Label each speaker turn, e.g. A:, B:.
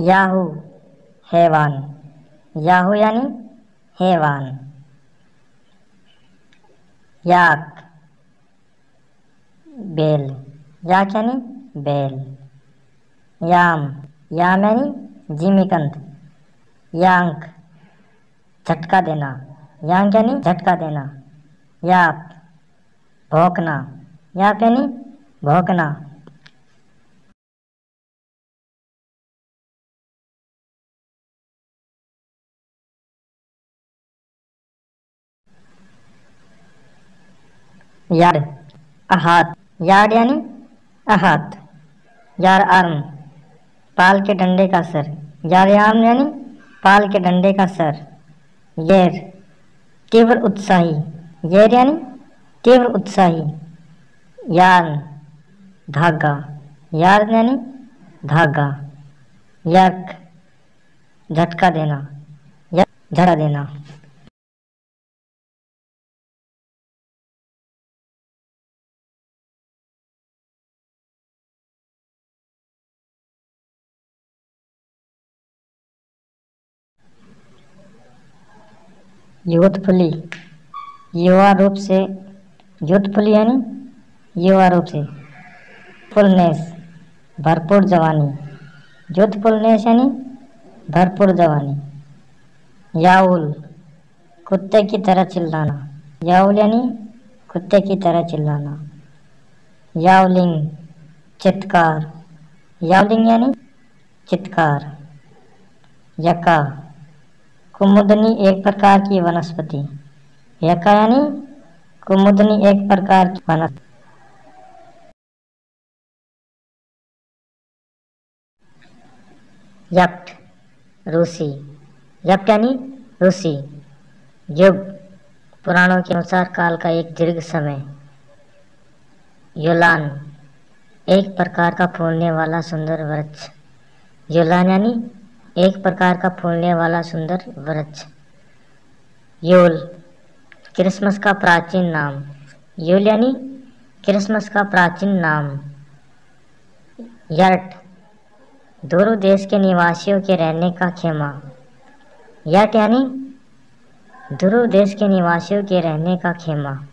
A: Yahoo, हैवान। Yahoo यानी हैवान। याक, बेल। याक यानी बेल। याम याम यानी जिमिकंद। यांक, झटका देना। यांक यानी झटका देना। याप भौंकना। याप यानी भौंकना। यार, अहात। यार्ड यानी अहात। यार आर्म। पाल के डंडे का सर। यार आर्म यानी पाल के डंडे का सर। येर। तीव्र उत्साही। येर यानी तीव्र उत्साही। यार। धागा। यार यानी धागा। यक झटका देना। यक झटका देना। यूथफुली युवा रूप से यूथफुली यानी युवा रूप से। फुलनेस, भरपूर जवानी। यूथफुलनेस यानी भरपूर जवानी। याउल, कुत्ते की तरह चिल्लाना। याउल यानी कुत्ते की तरह चिल्लाना। यावलिंग चित्कार। यावलिंग यानी चित्कार। यका। कुमुदनी एक प्रकार की वनस्पति। यका यानी कुमुदनी एक प्रकार की वनस्पति यप्ट रूसी। यप्ट यानी रूसी। युग, पुराणों के अनुसार काल का एक दीर्घ समय। योलान, एक प्रकार का फूलने वाला सुंदर वृक्ष। युलान यानी एक प्रकार का फूलने वाला सुंदर वृक्ष। यूल, क्रिसमस का प्राचीन नाम। यूल यानी क्रिसमस का प्राचीन नाम। यर्ट, दूर देश के निवासियों के रहने का खेमा। यर्ट यानी ध्रुव देश के निवासियों के रहने का खेमा।